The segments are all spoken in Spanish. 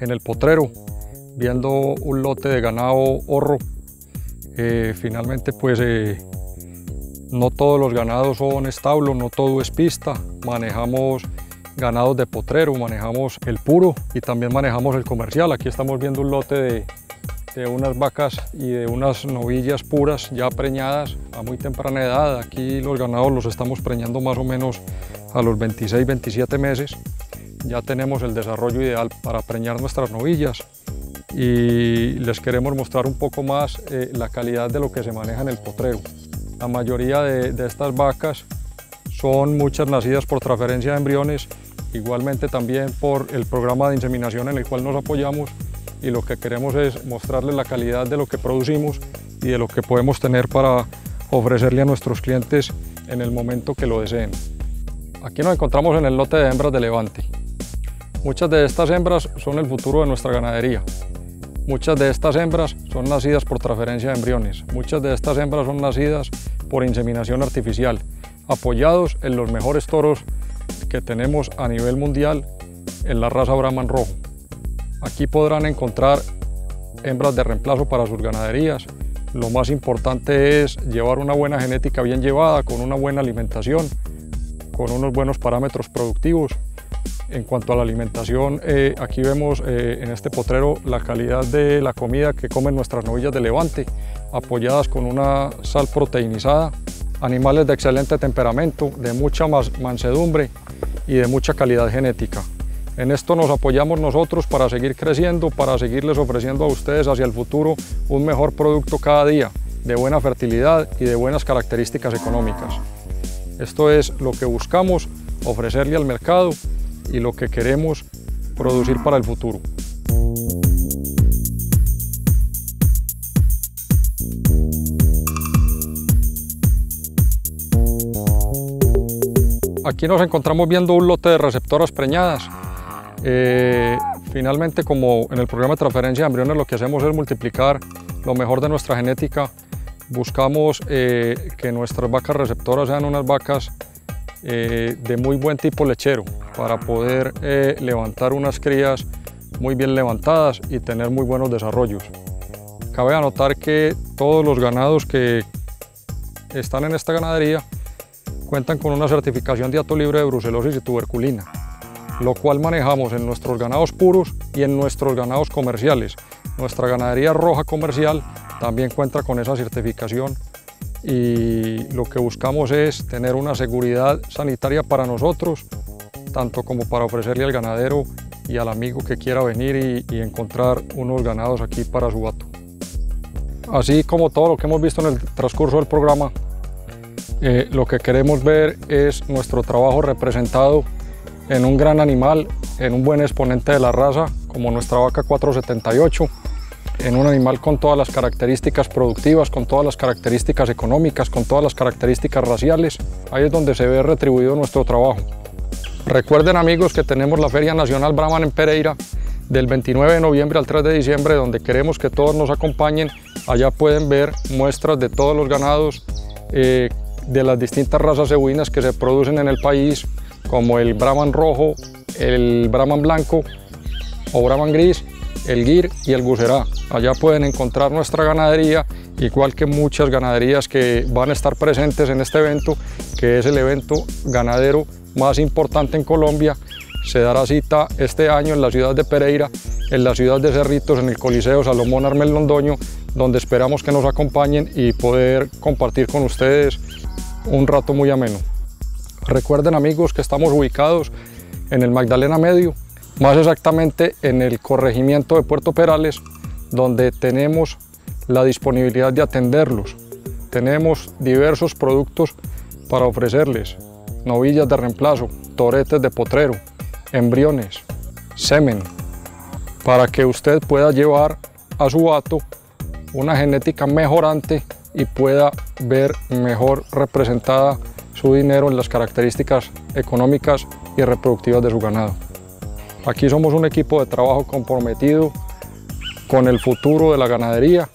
en el potrero viendo un lote de ganado horro. Eh, finalmente pues eh, no todos los ganados son establos, no todo es pista. Manejamos ganados de potrero, manejamos el puro y también manejamos el comercial. Aquí estamos viendo un lote de, de unas vacas y de unas novillas puras ya preñadas a muy temprana edad. Aquí los ganados los estamos preñando más o menos a los 26, 27 meses. Ya tenemos el desarrollo ideal para preñar nuestras novillas y les queremos mostrar un poco más eh, la calidad de lo que se maneja en el potrero. La mayoría de, de estas vacas son muchas nacidas por transferencia de embriones, igualmente también por el programa de inseminación en el cual nos apoyamos y lo que queremos es mostrarles la calidad de lo que producimos y de lo que podemos tener para ofrecerle a nuestros clientes en el momento que lo deseen. Aquí nos encontramos en el lote de hembras de Levante. Muchas de estas hembras son el futuro de nuestra ganadería. Muchas de estas hembras son nacidas por transferencia de embriones. Muchas de estas hembras son nacidas por inseminación artificial, apoyados en los mejores toros que tenemos a nivel mundial en la raza Brahman Rojo. Aquí podrán encontrar hembras de reemplazo para sus ganaderías. Lo más importante es llevar una buena genética bien llevada, con una buena alimentación, con unos buenos parámetros productivos. En cuanto a la alimentación, eh, aquí vemos eh, en este potrero la calidad de la comida que comen nuestras novillas de levante, apoyadas con una sal proteinizada, animales de excelente temperamento, de mucha mansedumbre y de mucha calidad genética. En esto nos apoyamos nosotros para seguir creciendo, para seguirles ofreciendo a ustedes hacia el futuro un mejor producto cada día, de buena fertilidad y de buenas características económicas. Esto es lo que buscamos ofrecerle al mercado y lo que queremos producir para el futuro. Aquí nos encontramos viendo un lote de receptoras preñadas eh, finalmente, como en el programa de transferencia de embriones lo que hacemos es multiplicar lo mejor de nuestra genética, buscamos eh, que nuestras vacas receptoras sean unas vacas eh, de muy buen tipo lechero para poder levantar unas crías muy bien levantadas y tener muy buenos desarrollos. Cabe anotar que todos los ganados que están en esta ganadería cuentan con una certificación de ato libre de brucelosis y tuberculina lo cual manejamos en nuestros ganados puros y en nuestros ganados comerciales. Nuestra ganadería roja comercial también cuenta con esa certificación y lo que buscamos es tener una seguridad sanitaria para nosotros, tanto como para ofrecerle al ganadero y al amigo que quiera venir y, encontrar unos ganados aquí para su vato. Así como todo lo que hemos visto en el transcurso del programa, eh, lo que queremos ver es nuestro trabajo representado en un gran animal, en un buen exponente de la raza, como nuestra vaca 478, en un animal con todas las características productivas, con todas las características económicas, con todas las características raciales. Ahí es donde se ve retribuido nuestro trabajo. Recuerden amigos que tenemos la Feria Nacional Brahman en Pereira del 29 de noviembre al 3 de diciembre donde queremos que todos nos acompañen. Allá pueden ver muestras de todos los ganados eh, de las distintas razas equinas que se producen en el país, como el Brahman rojo, el Brahman blanco o Brahman gris, el Gir y el Guserá. Allá pueden encontrar nuestra ganadería, igual que muchas ganaderías que van a estar presentes en este evento, que es el evento ganadero más importante en Colombia. Se dará cita este año en la ciudad de Pereira, en la ciudad de Cerritos, en el Coliseo Salomón Armel Londoño, donde esperamos que nos acompañen y poder compartir con ustedes un rato muy ameno. Recuerden amigos que estamos ubicados en el Magdalena Medio, más exactamente en el corregimiento de Puerto Perales, donde tenemos la disponibilidad de atenderlos. Tenemos diversos productos para ofrecerles, novillas de reemplazo, toretes de potrero, embriones, semen, para que usted pueda llevar a su vato una genética mejorante y pueda ver mejor representada su dinero en las características económicas y reproductivas de su ganado. Aquí somos un equipo de trabajo comprometido con el futuro de la ganadería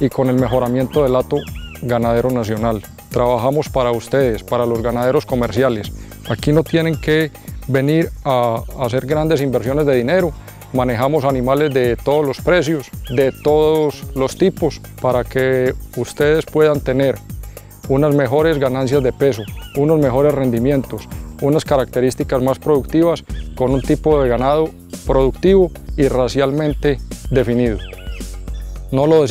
y con el mejoramiento del hato ganadero nacional. Trabajamos para ustedes, para los ganaderos comerciales. Aquí no tienen que venir a, hacer grandes inversiones de dinero. Manejamos animales de todos los precios, de todos los tipos, para que ustedes puedan tener unas mejores ganancias de peso, unos mejores rendimientos, unas características más productivas con un tipo de ganado productivo y racialmente definido. No lo